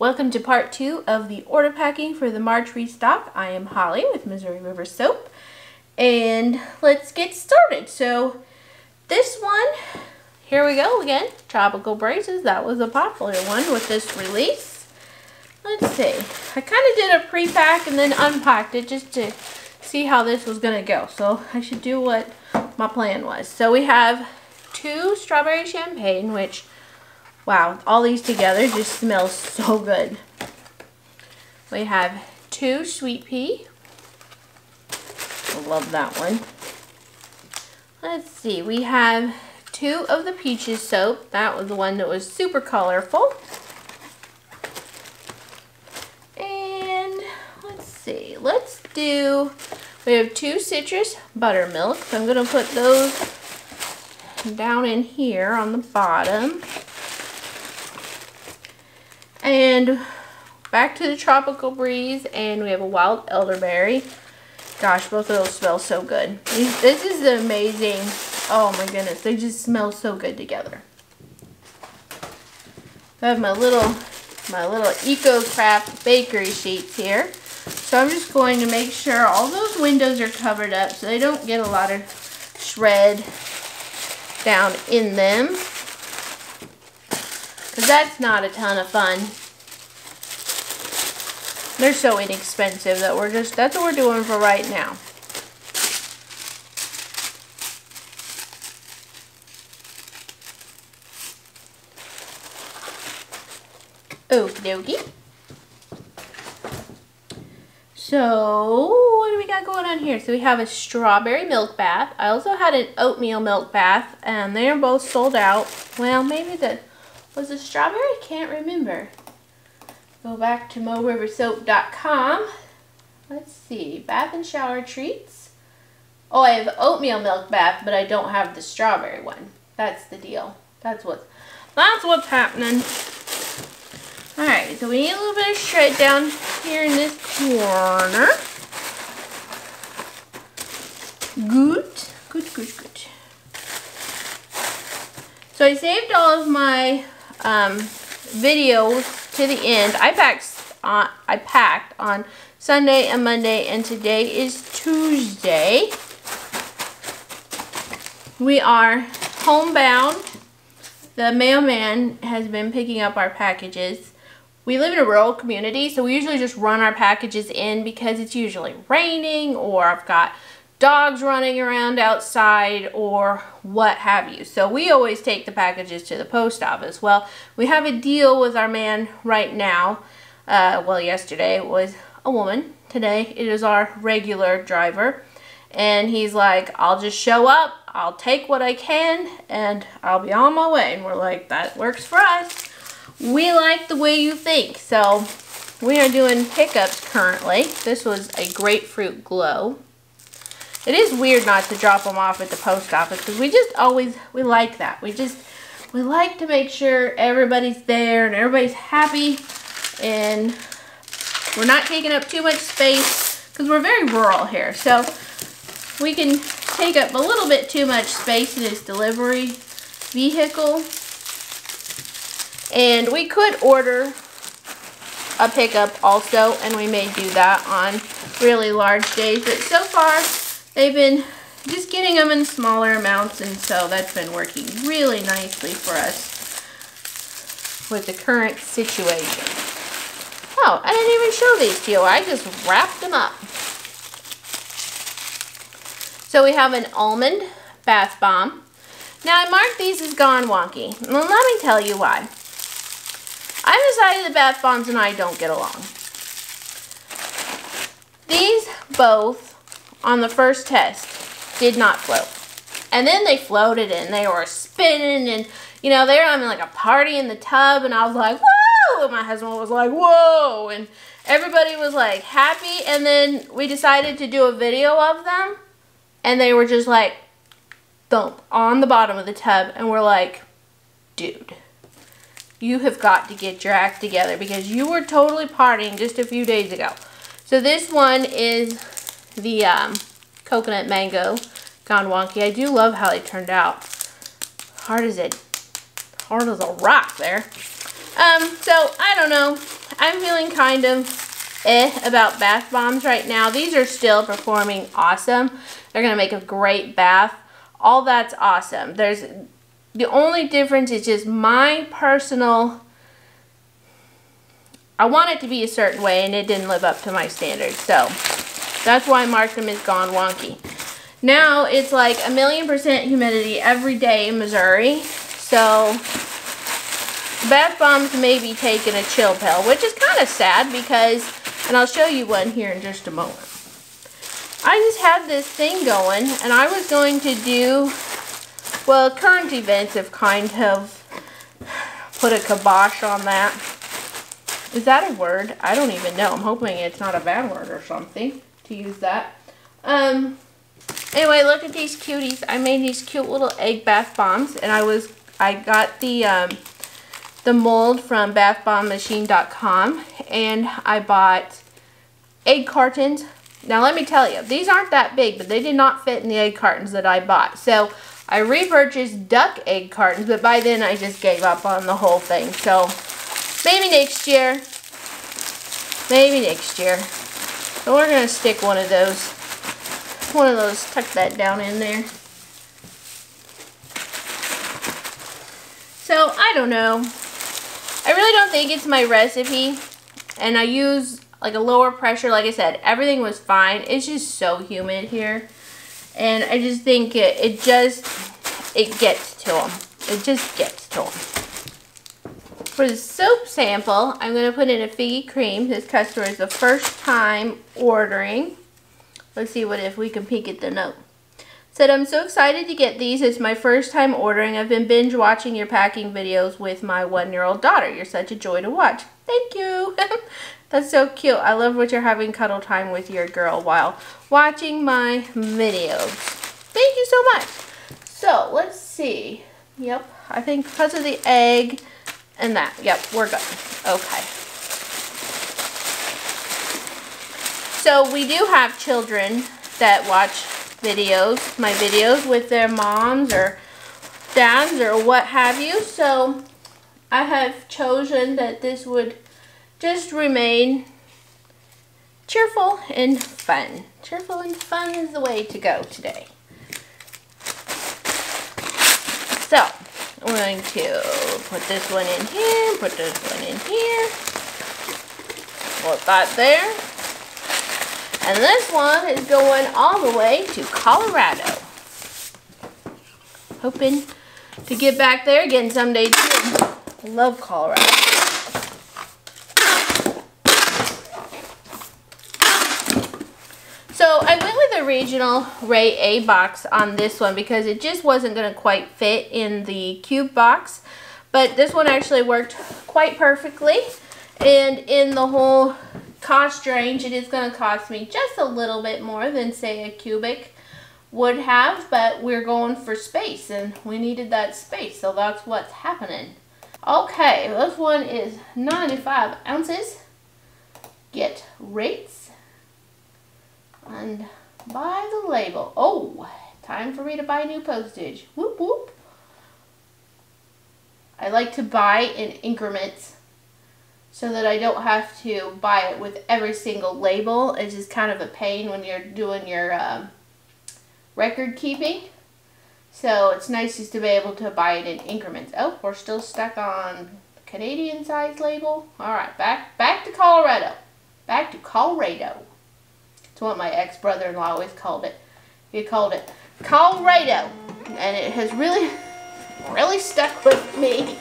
Welcome to part two of the order packing for the March restock. I am Holly with Missouri River Soap. And let's get started. So this one, here we go again. Tropical Breezes. That was a popular one with this release. Let's see. I kind of did a pre-pack and then unpacked it just to see how this was going to go. So I should do what my plan was. So we have two strawberry champagne, which Wow, all these together just smells so good. We have two sweet pea. I love that one. Let's see, we have two of the peaches soap. That was the one that was super colorful. And let's see, let's do, we have two citrus buttermilk. So I'm going to put those down in here on the bottom. And back to the tropical breeze and we have a wild elderberry. Gosh, both of those smell so good. This is amazing. Oh my goodness, they just smell so good together. I have my little my little Eco Craft bakery sheets here. So I'm just going to make sure all those windows are covered up so they don't get a lot of shred down in them. Because that's not a ton of fun. They're so inexpensive that we're just, that's what we're doing for right now. Okie dokie. So, what do we got going on here? So we have a strawberry milk bath. I also had an oatmeal milk bath, and they're both sold out. Well, maybe the was it strawberry? Can't remember. Go back to MoRiverSoap.com. Let's see. Bath and shower treats. Oh, I have oatmeal milk bath, but I don't have the strawberry one. That's the deal. That's what's that's what's happening. Alright, so we need a little bit of shred down here in this corner. Good. Good, good, good. So I saved all of my um, videos to the end. I packed on I packed on Sunday and Monday and today is Tuesday. We are homebound. The mailman has been picking up our packages. We live in a rural community, so we usually just run our packages in because it's usually raining or I've got dogs running around outside or what have you. So we always take the packages to the post office. Well, we have a deal with our man right now. Uh, well, yesterday it was a woman. Today it is our regular driver. And he's like, I'll just show up, I'll take what I can, and I'll be on my way. And we're like, that works for us. We like the way you think. So we are doing pickups currently. This was a grapefruit glow. It is weird not to drop them off at the post office because we just always, we like that. We just, we like to make sure everybody's there and everybody's happy and we're not taking up too much space because we're very rural here. So we can take up a little bit too much space in this delivery vehicle. And we could order a pickup also, and we may do that on really large days. But so far, they've been just getting them in smaller amounts and so that's been working really nicely for us with the current situation. Oh, I didn't even show these to you. I just wrapped them up. So we have an almond bath bomb. Now I marked these as gone wonky. Well, let me tell you why. I've decided the bath bombs and I don't get along. These both on the first test did not float. And then they floated and they were spinning and, you know, they were having like a party in the tub and I was like, whoa! And my husband was like, whoa! And everybody was like happy and then we decided to do a video of them and they were just like thump on the bottom of the tub and we're like, dude, you have got to get your act together because you were totally partying just a few days ago. So this one is the um, coconut mango gone wonky. I do love how they turned out. Hard as it, hard as a rock there. Um, so I don't know. I'm feeling kind of eh about bath bombs right now. These are still performing awesome. They're going to make a great bath. All that's awesome. There's the only difference is just my personal I want it to be a certain way and it didn't live up to my standards. So that's why Markham is gone wonky. Now it's like a million percent humidity every day in Missouri. So bath bombs may be taking a chill pill, which is kind of sad because, and I'll show you one here in just a moment. I just had this thing going and I was going to do, well, current events have kind of put a kibosh on that. Is that a word? I don't even know. I'm hoping it's not a bad word or something to use that. Um, Anyway, look at these cuties. I made these cute little egg bath bombs, and I was I got the um, the mold from bathbombmachine.com, and I bought egg cartons. Now let me tell you, these aren't that big, but they did not fit in the egg cartons that I bought. So I repurchased duck egg cartons, but by then I just gave up on the whole thing. So maybe next year. Maybe next year. So we're going to stick one of those one of those, tuck that down in there. So, I don't know. I really don't think it's my recipe. And I use like a lower pressure. Like I said, everything was fine. It's just so humid here. And I just think it, it just, it gets to them. It just gets to them. For the soap sample, I'm going to put in a figgy cream. This customer is the first time ordering. Let's see what if we can peek at the note. Said, I'm so excited to get these. It's my first time ordering. I've been binge watching your packing videos with my one-year-old daughter. You're such a joy to watch. Thank you. That's so cute. I love what you're having cuddle time with your girl while watching my videos. Thank you so much. So, let's see. Yep, I think because of the egg and that. Yep, we're good. Okay. So we do have children that watch videos, my videos with their moms or dads or what have you. So I have chosen that this would just remain cheerful and fun. Cheerful and fun is the way to go today. So, I'm going to put this one in here, put this one in here. Put that there. And this one is going all the way to Colorado. Hoping to get back there again someday too. love Colorado. So I went regional Rate A box on this one because it just wasn't going to quite fit in the cube box. But this one actually worked quite perfectly. And in the whole cost range, it is going to cost me just a little bit more than, say, a cubic would have, but we're going for space, and we needed that space, so that's what's happening. Okay, this one is 95 ounces. Get rates and buy the label. Oh, time for me to buy new postage. Whoop, whoop. I like to buy in increments so that I don't have to buy it with every single label. It's just kind of a pain when you're doing your um, record keeping. So it's nice just to be able to buy it in increments. Oh, we're still stuck on Canadian size label. All right, back back to Colorado. Back to Colorado. It's what my ex-brother-in-law always called it. He called it Colorado. And it has really, really stuck with me.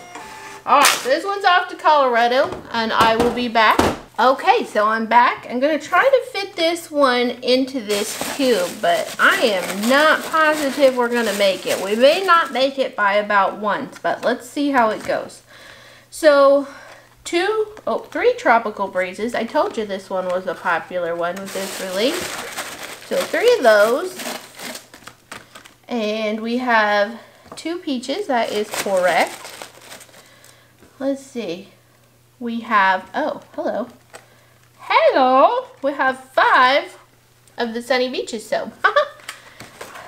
Alright, this one's off to Colorado, and I will be back. Okay, so I'm back. I'm going to try to fit this one into this cube, but I am not positive we're going to make it. We may not make it by about once, but let's see how it goes. So, two, oh, three tropical breezes. I told you this one was a popular one with this release. So, three of those. And we have two peaches. That is correct let's see. We have, oh, hello. Hello! We have five of the Sunny Beaches soap.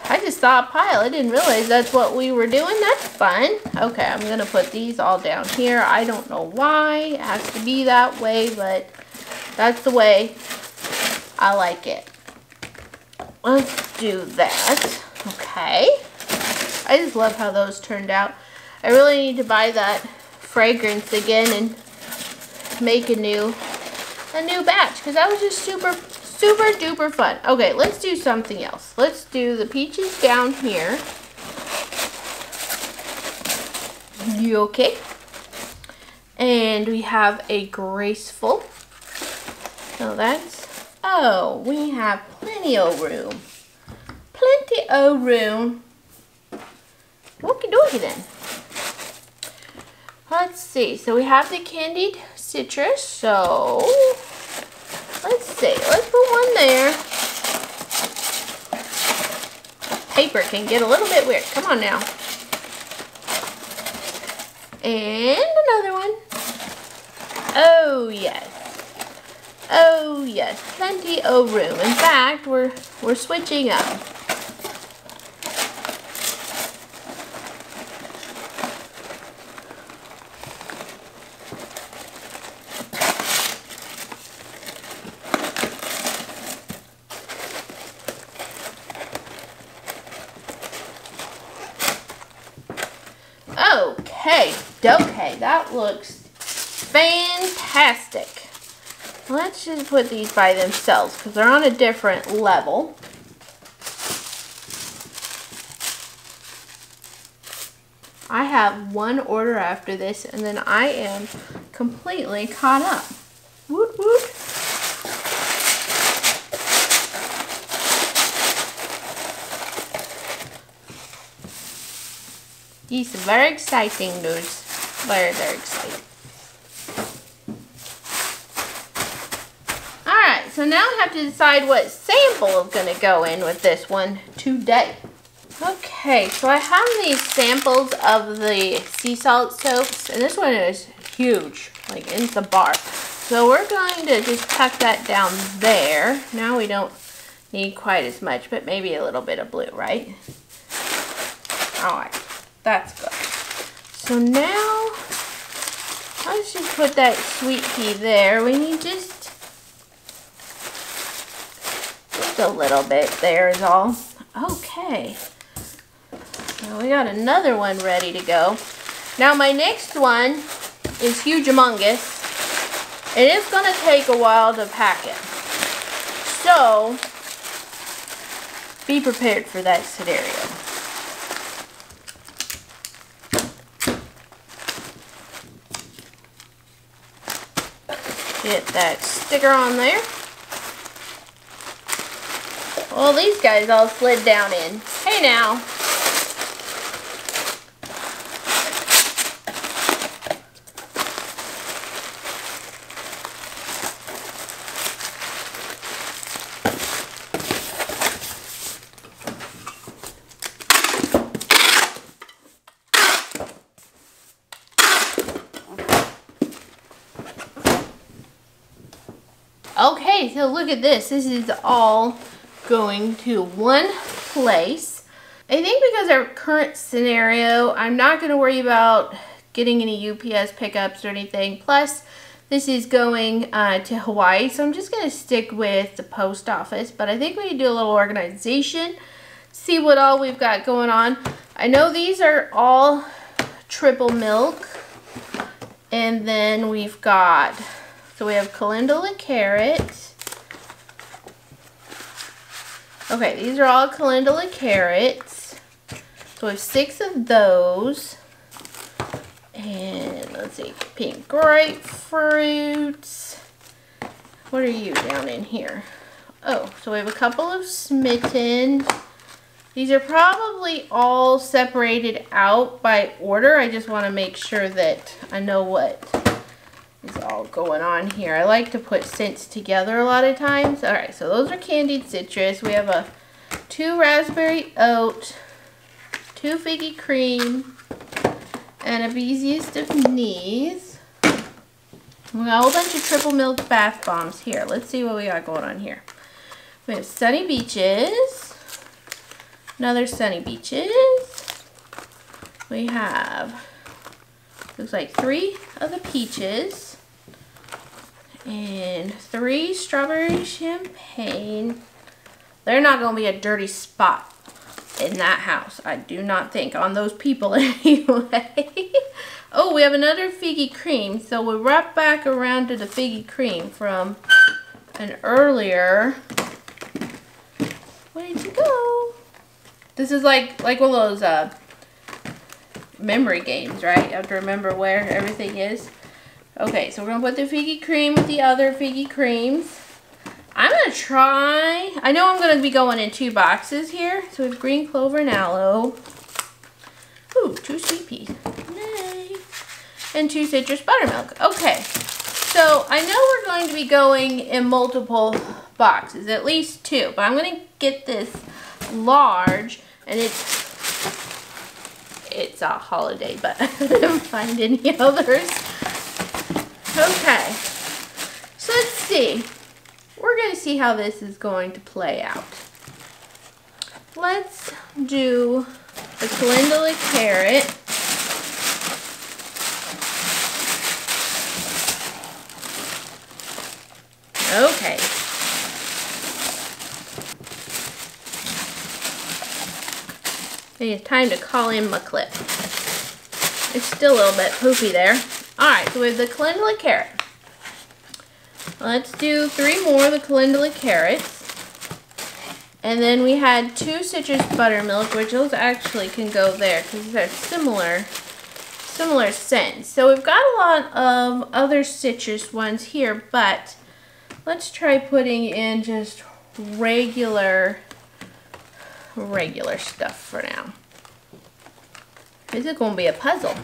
I just saw a pile. I didn't realize that's what we were doing. That's fun. Okay, I'm going to put these all down here. I don't know why it has to be that way, but that's the way I like it. Let's do that. Okay. I just love how those turned out. I really need to buy that fragrance again and make a new a new batch because that was just super super duper fun. Okay, let's do something else. Let's do the peaches down here. You okay? And we have a graceful. So that's, oh, we have plenty of room. Plenty of room. Okie dokie then. Let's see. So we have the candied citrus. So see. Let's put one there. Paper can get a little bit weird. Come on now. And another one. Oh yes. Oh yes, plenty of room. In fact, we're we're switching up. Okay, okay, looks fantastic. Let's just put these by themselves because they're on a different level. I have one order after this and then I am completely caught up. Woot woot. These are very exciting news. Very, very exciting. Alright, so now I have to decide what sample is going to go in with this one today. Okay, so I have these samples of the sea salt soaps, and this one is huge, like it's a bar. So we're going to just tuck that down there. Now we don't need quite as much, but maybe a little bit of blue, right? Alright. That's good. So now, let's just put that sweet pea there. We need just, just a little bit there is all. Okay. Now we got another one ready to go. Now my next one is huge humongous. And it's going to take a while to pack it. So, be prepared for that scenario. Get that sticker on there. Well, these guys all slid down in. Hey now. Okay, so look at this. This is all going to one place. I think because our current scenario, I'm not going to worry about getting any UPS pickups or anything. Plus, this is going uh, to Hawaii, so I'm just going to stick with the post office. But I think we need to do a little organization, see what all we've got going on. I know these are all triple milk. And then we've got so we have calendula carrot. Okay, these are all calendula carrots. So we have six of those. And let's see, pink grapefruits. What are you down in here? Oh, so we have a couple of smitten. These are probably all separated out by order. I just want to make sure that I know what is all going on here. I like to put scents together a lot of times. All right, so those are candied citrus. We have a two raspberry oat, two figgy cream, and a beesiest of knees. We got a whole bunch of triple milk bath bombs here. Let's see what we got going on here. We have Sunny Beaches, Another Sunny Beaches. We have, looks like three of the peaches. And three strawberry champagne. They're not going to be a dirty spot in that house. I do not think on those people anyway. oh, we have another figgy cream. So we're right back around to the figgy cream from an earlier. Where did you go? This is like like one of those uh, memory games, right? You have to remember where everything is. Okay, so we're gonna put the figgy cream with the other figgy creams. I'm gonna try, I know I'm gonna be going in two boxes here. So we have green clover and aloe. Ooh, two sweet peas. Yay. And two citrus buttermilk. Okay, so I know we're going to be going in multiple boxes, at least two, but I'm gonna get this large and it's it's a holiday, but I didn't find any others. Okay, so let's see. We're going to see how this is going to play out. Let's do the calendula carrot. Okay. it's time to call in my clip. It's still a little bit poopy there. Alright, so we have the calendula carrot. Let's do three more of the calendula carrots. And then we had two citrus buttermilk, which those actually can go there because they're similar, similar scents. So we've got a lot of other citrus ones here, but let's try putting in just regular, regular stuff for now. This is going to be a puzzle.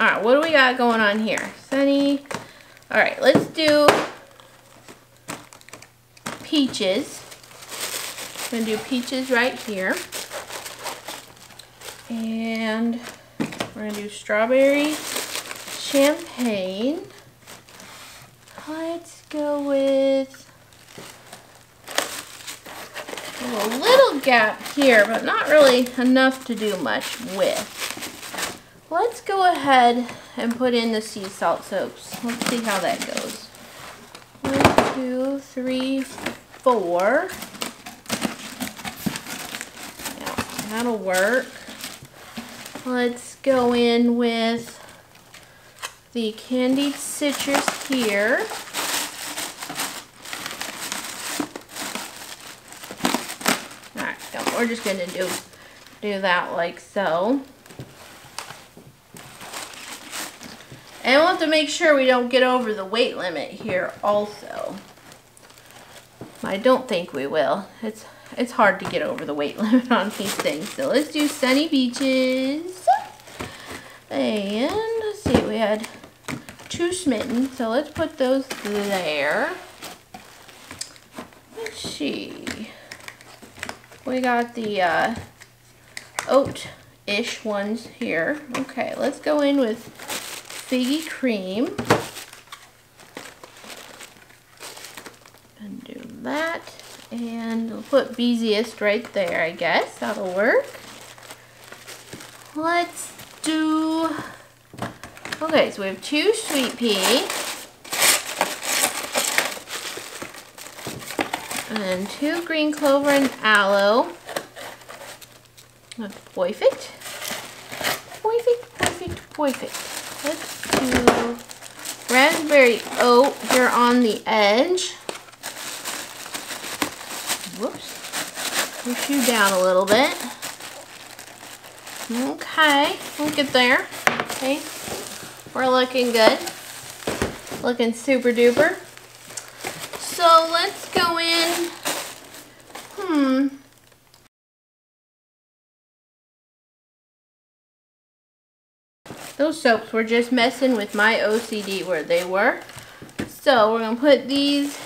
All right, what do we got going on here? Sunny. All right, let's do peaches. I'm to do peaches right here. And we're to do strawberry champagne. Let's go with a little gap here, but not really enough to do much with. Let's go ahead and put in the sea salt soaps. Let's see how that goes. One, two, three, four. Yeah, that'll work. Let's go in with the candied citrus here. Alright, so we're just gonna do do that like so. And we'll have to make sure we don't get over the weight limit here also. I don't think we will. It's it's hard to get over the weight limit on these things. So let's do Sunny Beaches. And let's see, we had two smitten. So let's put those there. Let's see. We got the uh, oat-ish ones here. Okay, let's go in with figgy cream. And do that. And we'll put Beesiest right there, I guess. That'll work. Let's do... Okay, so we have two sweet pea. And two green clover and aloe. Perfect. Perfect, perfect, perfect. Let's raspberry oat here on the edge. Whoops. Push you down a little bit. Okay, we'll get there. Okay, we're looking good. Looking super duper. So let's go in. Hmm. Those soaps were just messing with my OCD where they were. So we're going to put these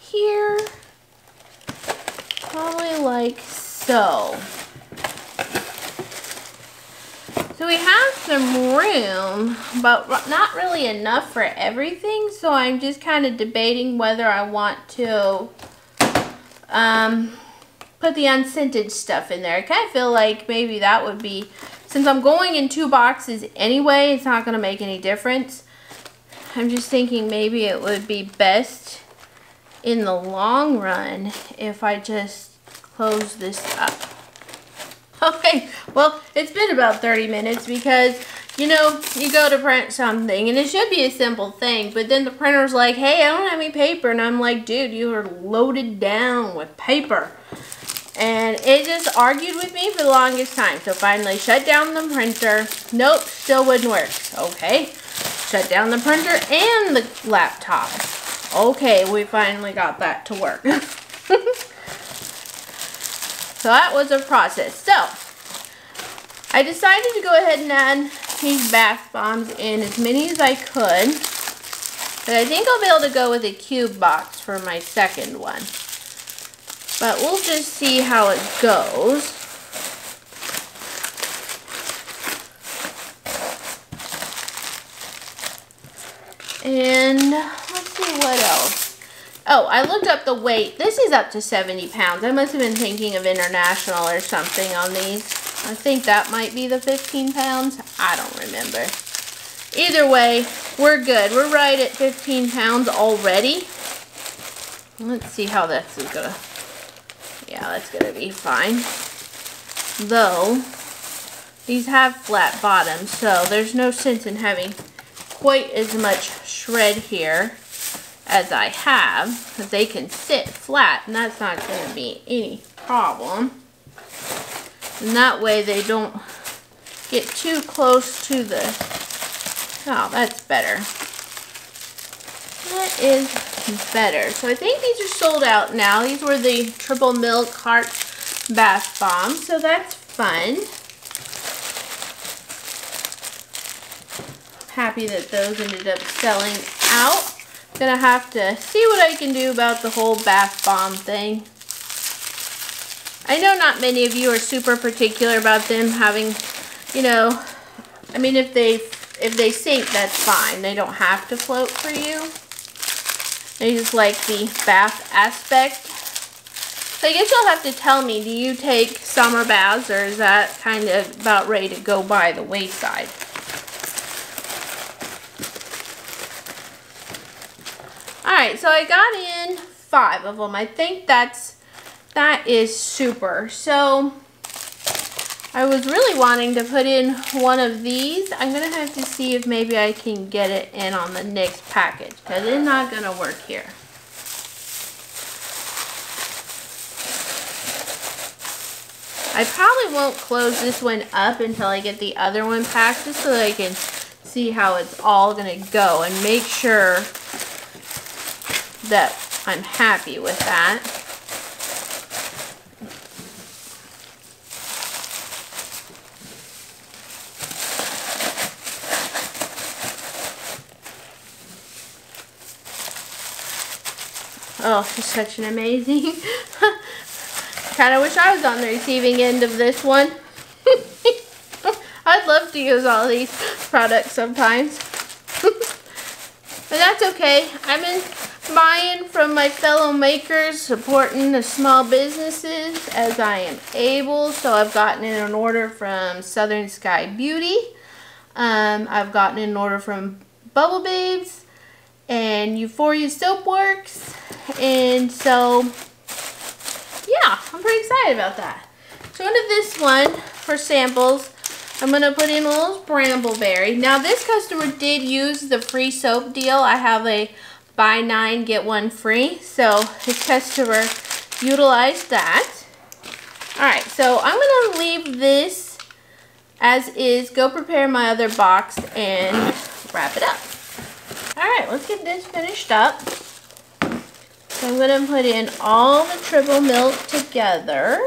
here probably like so. So we have some room, but not really enough for everything. So I'm just kind of debating whether I want to um, put the unscented stuff in there. I kind of feel like maybe that would be, since I'm going in two boxes anyway, it's not going to make any difference. I'm just thinking maybe it would be best in the long run if I just close this up. Okay, well, it's been about 30 minutes because, you know, you go to print something and it should be a simple thing, but then the printer's like, hey, I don't have any paper. And I'm like, dude, you are loaded down with paper. And it just argued with me for the longest time. So finally shut down the printer. Nope, still wouldn't work. Okay, shut down the printer and the laptop. Okay, we finally got that to work. so that was a process. So, I decided to go ahead and add these bath bombs in as many as I could. But I think I'll be able to go with a cube box for my second one. But we'll just see how it goes. And let's see what else. Oh, I looked up the weight. This is up to 70 pounds. I must have been thinking of international or something on these. I think that might be the 15 pounds. I don't remember. Either way, we're good. We're right at 15 pounds already. Let's see how this is gonna yeah, that's going to be fine. Though, these have flat bottoms, so there's no sense in having quite as much shred here as I have, because they can sit flat, and that's not going to be any problem. And that way they don't get too close to the, oh, that's better. That is better. So I think these are sold out now. These were the triple milk heart bath bombs. So that's fun. Happy that those ended up selling out. Gonna have to see what I can do about the whole bath bomb thing. I know not many of you are super particular about them having, you know, I mean if they if they sink that's fine. They don't have to float for you. Just like the bath aspect. So I guess you'll have to tell me, do you take summer baths or is that kind of about ready to go by the wayside? Alright, so I got in five of them. I think that's, that is super. So I was really wanting to put in one of these. I'm going to have to see if maybe I can get it in on the next package because it's not going to work here. I probably won't close this one up until I get the other one packed just so that I can see how it's all going to go and make sure that I'm happy with that. Oh, such an amazing. kind of wish I was on the receiving end of this one. I'd love to use all these products sometimes. but that's okay. I've been buying from my fellow makers, supporting the small businesses as I am able. So I've gotten in an order from Southern Sky Beauty. Um, I've gotten an order from Bubble Babes and Euphoria Soapworks. And so, yeah, I'm pretty excited about that. So into this one, for samples, I'm going to put in a little Brambleberry. Now this customer did use the free soap deal. I have a buy nine, get one free. So this customer utilized that. Alright, so I'm going to leave this as is. Go prepare my other box and wrap it up. Alright, let's get this finished up. So I'm going to put in all the triple milk together.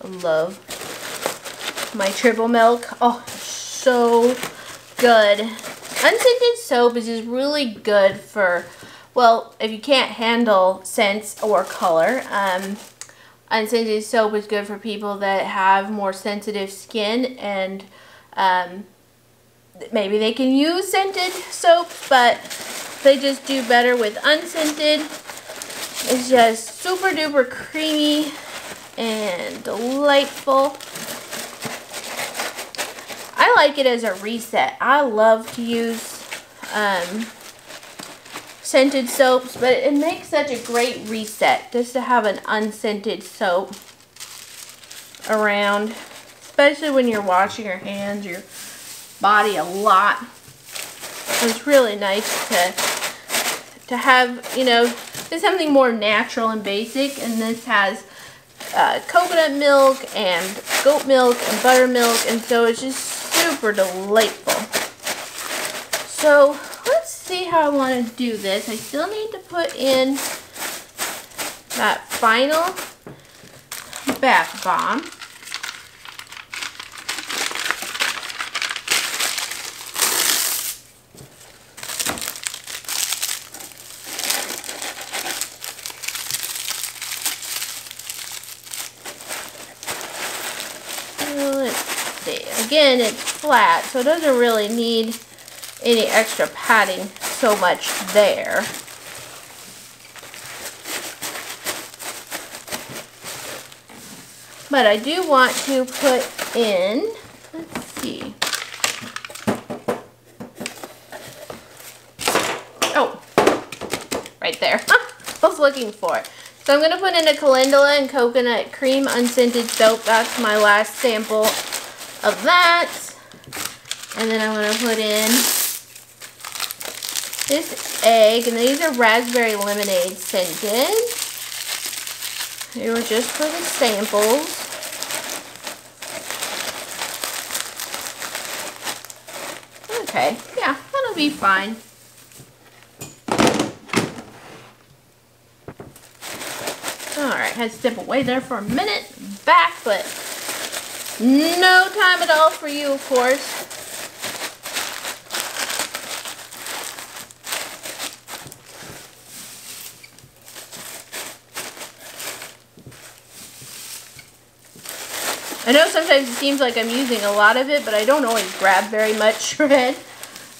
I love my triple milk. Oh, so good. Unscented soap is just really good for, well, if you can't handle scents or color. Um, unscented soap is good for people that have more sensitive skin and um, maybe they can use scented soap, but they just do better with unscented. It's just super duper creamy and delightful. I like it as a reset. I love to use um, scented soaps, but it makes such a great reset just to have an unscented soap around, especially when you're washing your hands, your body a lot. So It's really nice to to have, you know, just something more natural and basic, and this has uh, coconut milk and goat milk and buttermilk, and so it's just super delightful. So let's see how I want to do this. I still need to put in that final bath bomb. Let's see. Again, it's flat, so it doesn't really need any extra padding so much there. But I do want to put in, let's see. Oh, right there. I was looking for it. So I'm going to put in a calendula and coconut cream unscented soap. That's my last sample of that. And then I'm going to put in this egg, and these are raspberry lemonade scented. They were just for the samples. Okay, yeah, that'll be fine. Alright, had to step away there for a minute, back, but no time at all for you, of course. I know sometimes it seems like I'm using a lot of it, but I don't always grab very much shred.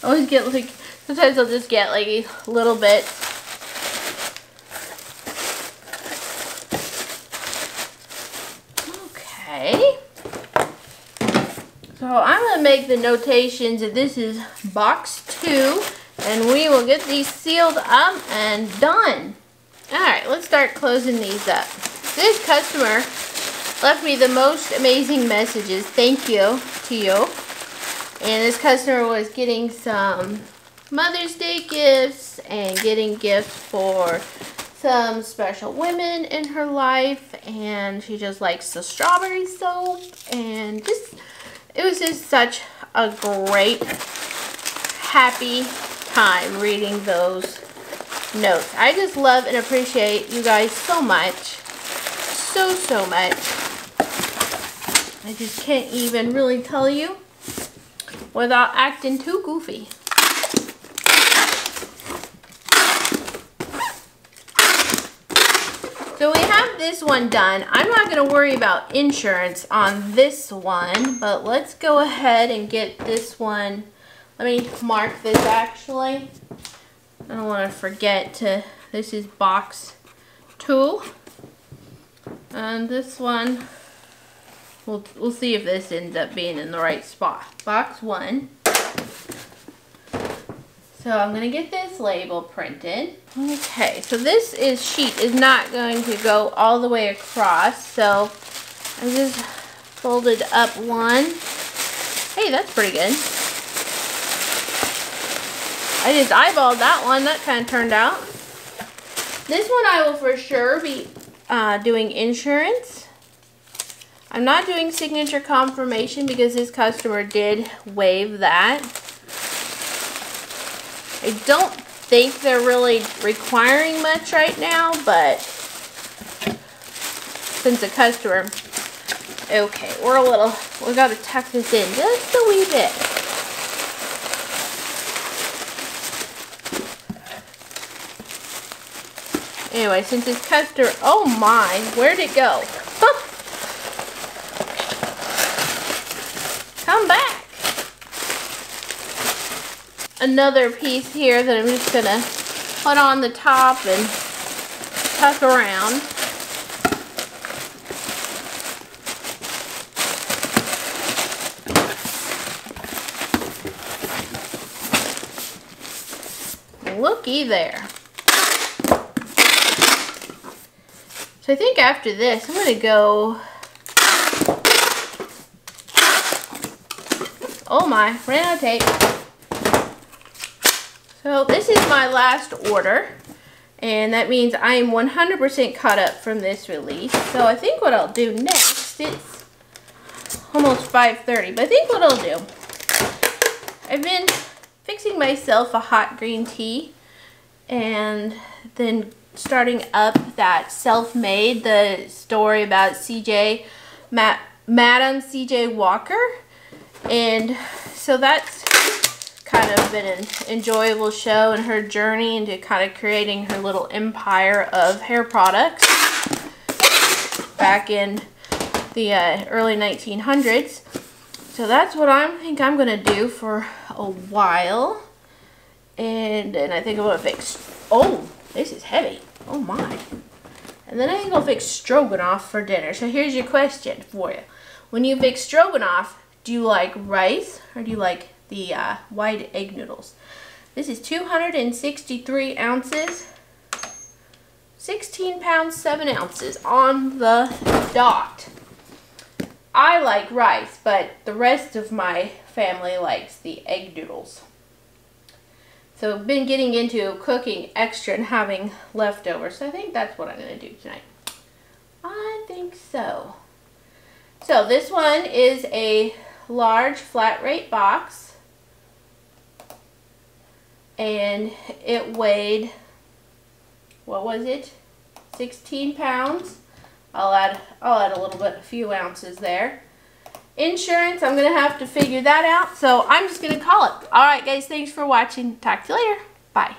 I always get like, sometimes I'll just get like a little bit. Okay. So I'm going make the notations that this is box two, and we will get these sealed up and done. Alright, let's start closing these up. This customer left me the most amazing messages. Thank you to you. And this customer was getting some Mother's Day gifts and getting gifts for some special women in her life. And she just likes the strawberry soap. And just, it was just such a great, happy time reading those notes. I just love and appreciate you guys so much. So, so much. I just can't even really tell you without acting too goofy. So we have this one done. I'm not going to worry about insurance on this one, but let's go ahead and get this one. Let me mark this actually. I don't want to forget to, this is box two. And this one We'll, we'll see if this ends up being in the right spot. Box one. So I'm going to get this label printed. Okay, so this is sheet is not going to go all the way across. So I just folded up one. Hey, that's pretty good. I just eyeballed that one. That kind of turned out. This one I will for sure be uh, doing insurance. I'm not doing signature confirmation because this customer did waive that. I don't think they're really requiring much right now, but since a customer, okay, we're a little, we got to tuck this in just a wee bit. Anyway, since it's customer, oh my, where'd it go? Come back. Another piece here that I'm just gonna put on the top and tuck around. Looky there. So I think after this, I'm going to go... Oh my, ran out of tape. So this is my last order. And that means I am 100% caught up from this release. So I think what I'll do next, it's almost 5.30, but I think what I'll do, I've been fixing myself a hot green tea and then starting up that self-made, the story about CJ, Ma Madam CJ Walker. And so that's kind of been an enjoyable show and her journey into kind of creating her little empire of hair products back in the uh, early 1900s. So that's what I think I'm going to do for a while. And then I think I'm going to fix... Oh, this is heavy. Oh my. And then I think I'll fix stroganoff for dinner. So here's your question for you. When you fix stroganoff, do you like rice or do you like the uh, white egg noodles? This is 263 ounces. 16 pounds, 7 ounces on the dot. I like rice, but the rest of my family likes the egg noodles. So I've been getting into cooking extra and having leftovers. So I think that's what I'm going to do tonight. I think so. So this one is a large flat rate box. And it weighed, what was it? 16 pounds. I'll add, I'll add a little bit, a few ounces there. Insurance, I'm going to have to figure that out. So I'm just going to call it. All right, guys, thanks for watching. Talk to you later. Bye.